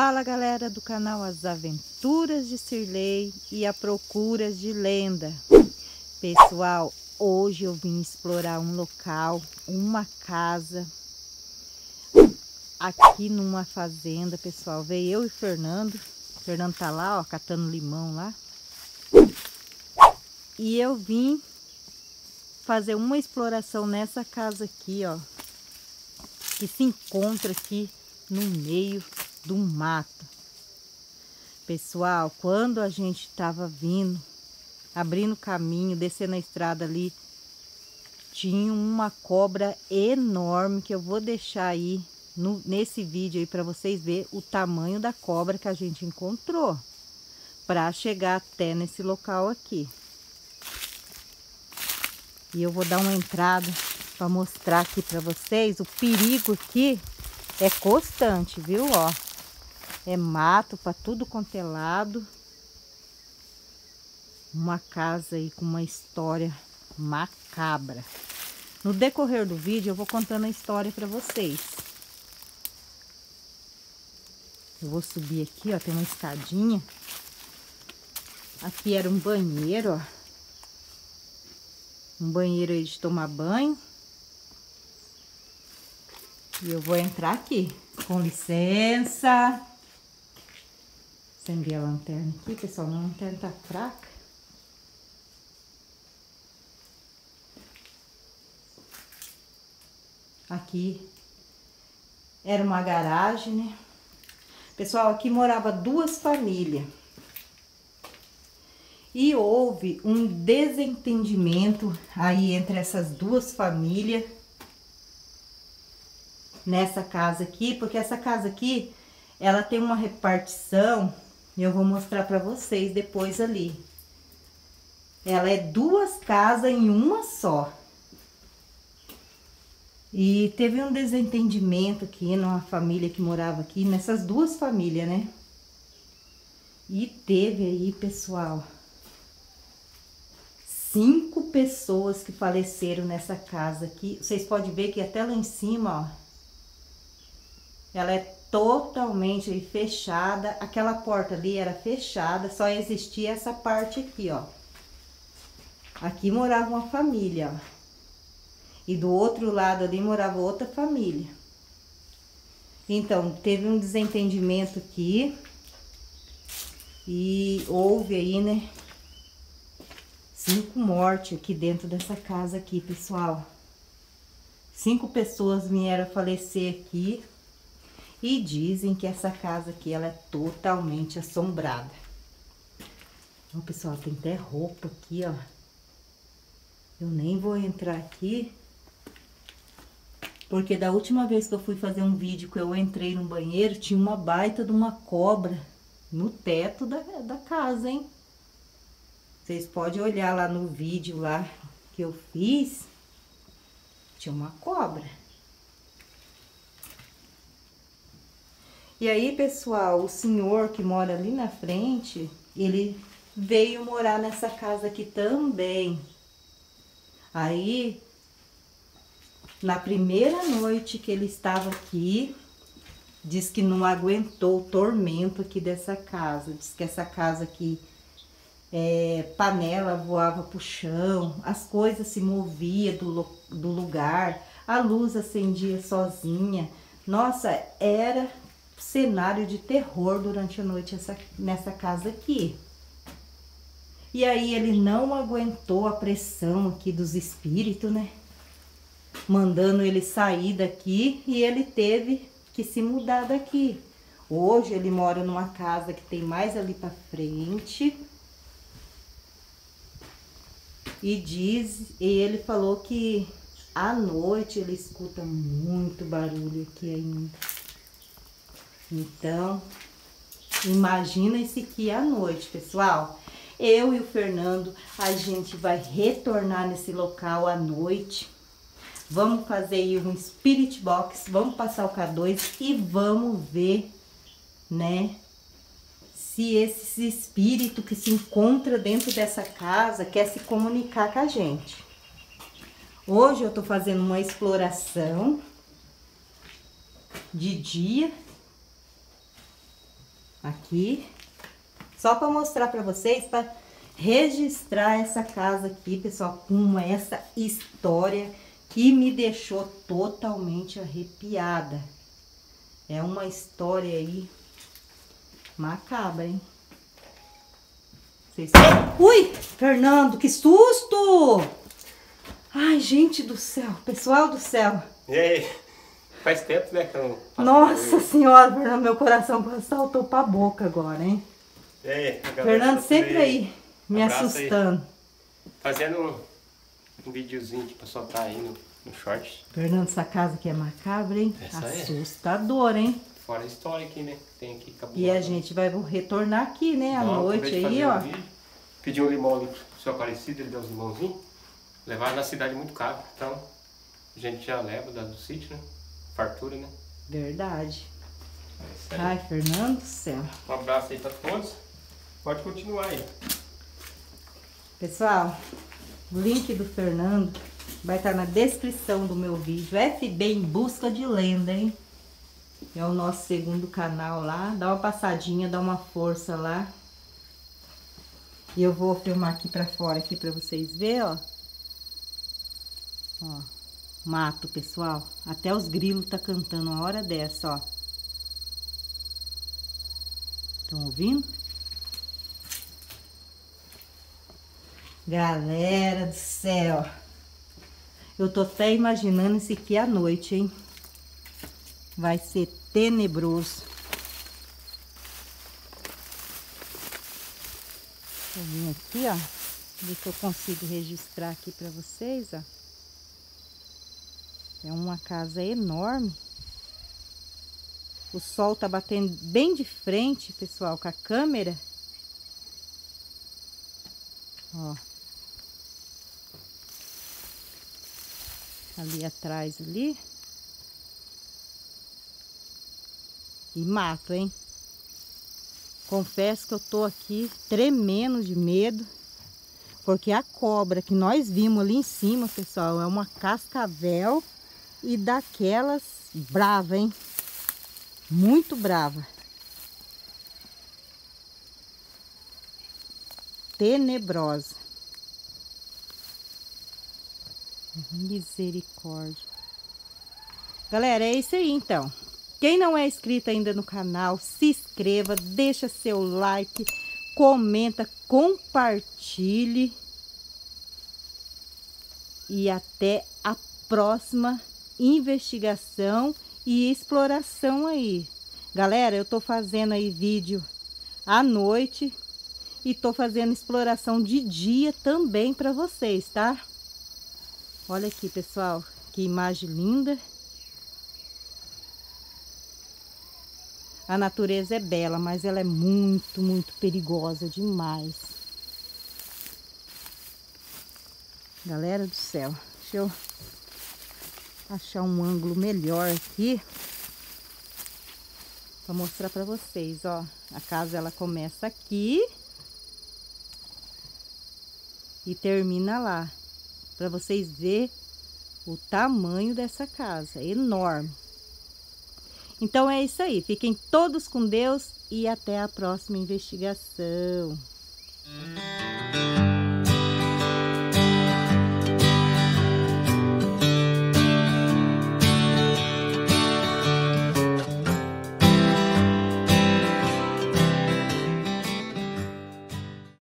Fala galera do canal As Aventuras de Cirlei e a Procura de Lenda. Pessoal, hoje eu vim explorar um local, uma casa aqui numa fazenda, pessoal. Veio eu e Fernando. O Fernando tá lá, ó, catando limão lá. E eu vim fazer uma exploração nessa casa aqui, ó. Que se encontra aqui no meio do mato. Pessoal, quando a gente estava vindo, abrindo caminho, descendo a estrada ali, tinha uma cobra enorme que eu vou deixar aí no, nesse vídeo aí para vocês verem o tamanho da cobra que a gente encontrou para chegar até nesse local aqui. E eu vou dar uma entrada para mostrar aqui para vocês o perigo aqui é constante, viu? Ó, é mato para tudo quanto é lado. Uma casa aí com uma história macabra. No decorrer do vídeo eu vou contando a história para vocês. Eu vou subir aqui, ó, tem uma escadinha. Aqui era um banheiro, ó. Um banheiro aí de tomar banho. E eu vou entrar aqui. Com licença. Acender a lanterna aqui, pessoal. A lanterna tá fraca. Aqui era uma garagem, né? Pessoal, aqui morava duas famílias. E houve um desentendimento aí entre essas duas famílias nessa casa aqui, porque essa casa aqui, ela tem uma repartição eu vou mostrar para vocês depois ali. Ela é duas casas em uma só. E teve um desentendimento aqui numa família que morava aqui, nessas duas famílias, né? E teve aí, pessoal, cinco pessoas que faleceram nessa casa aqui. Vocês podem ver que até lá em cima, ó, ela é totalmente fechada. Aquela porta ali era fechada, só existia essa parte aqui, ó. Aqui morava uma família, ó. E do outro lado ali morava outra família. Então, teve um desentendimento aqui. E houve aí, né? Cinco mortes aqui dentro dessa casa aqui, pessoal. Cinco pessoas vieram falecer aqui. E dizem que essa casa aqui, ela é totalmente assombrada. Então, pessoal, tem até roupa aqui, ó. Eu nem vou entrar aqui. Porque da última vez que eu fui fazer um vídeo que eu entrei no banheiro, tinha uma baita de uma cobra no teto da, da casa, hein? Vocês podem olhar lá no vídeo lá que eu fiz. Tinha uma cobra. E aí, pessoal, o senhor que mora ali na frente, ele veio morar nessa casa aqui também. Aí, na primeira noite que ele estava aqui, diz que não aguentou o tormento aqui dessa casa. Diz que essa casa aqui, é, panela voava pro chão, as coisas se moviam do, do lugar, a luz acendia sozinha. Nossa, era cenário de terror durante a noite essa, nessa casa aqui. E aí ele não aguentou a pressão aqui dos espíritos, né? Mandando ele sair daqui e ele teve que se mudar daqui. Hoje ele mora numa casa que tem mais ali para frente. E diz, e ele falou que à noite ele escuta muito barulho aqui ainda. Então, imagina esse aqui à noite, pessoal. Eu e o Fernando, a gente vai retornar nesse local à noite. Vamos fazer aí um Spirit Box, vamos passar o K2 e vamos ver, né, se esse espírito que se encontra dentro dessa casa quer se comunicar com a gente. Hoje eu tô fazendo uma exploração de dia aqui. Só para mostrar para vocês, para registrar essa casa aqui, pessoal, com essa história que me deixou totalmente arrepiada. É uma história aí macabra, hein? Vocês... Ui, Fernando, que susto! Ai, gente do céu, pessoal do céu. E aí? Faz tempo, né, que eu não Nossa senhora, Fernando, meu coração saltou pra boca agora, hein? E aí, Fernando sempre aí, me Abraço assustando. Aí. Fazendo um, um videozinho aqui pra soltar aí no, no short. Fernando, essa casa aqui é macabra, hein? Essa é. Assustador, hein? Fora a história aqui, né? Tem aqui E a gente vai retornar aqui, né? À Bom, noite aí, ó. Um um limão ali pro seu Aparecido, ele deu os limãozinhos. Levar na cidade muito caro, então a gente já leva do sítio, né? Fartura, né? Verdade. É Ai, Fernando do céu. Um abraço aí pra todos. Pode continuar aí. Pessoal, o link do Fernando vai estar na descrição do meu vídeo. FB em busca de lenda, hein? É o nosso segundo canal lá. Dá uma passadinha, dá uma força lá. E eu vou filmar aqui pra fora aqui pra vocês verem, ó. Ó, mato, pessoal. Até os grilos tá cantando uma hora dessa, ó. Estão ouvindo? Galera do céu. Eu tô até imaginando isso aqui à noite, hein? Vai ser tenebroso. Vou vir aqui, ó. Ver se eu consigo registrar aqui pra vocês, ó. É uma casa enorme. O sol tá batendo bem de frente, pessoal, com a câmera. Ó. Ali atrás, ali. E mato, hein? Confesso que eu tô aqui tremendo de medo. Porque a cobra que nós vimos ali em cima, pessoal, é uma cascavel e daquelas brava, hein? Muito brava. Tenebrosa. Misericórdia. Galera, é isso aí então. Quem não é inscrito ainda no canal, se inscreva, deixa seu like, comenta, compartilhe. E até a próxima investigação e exploração aí. Galera, eu tô fazendo aí vídeo à noite e tô fazendo exploração de dia também para vocês, tá? Olha aqui, pessoal, que imagem linda. A natureza é bela, mas ela é muito, muito perigosa demais. Galera do céu, deixa eu achar um ângulo melhor aqui para mostrar para vocês, ó. A casa ela começa aqui e termina lá, para vocês ver o tamanho dessa casa, enorme. Então é isso aí, fiquem todos com Deus e até a próxima investigação.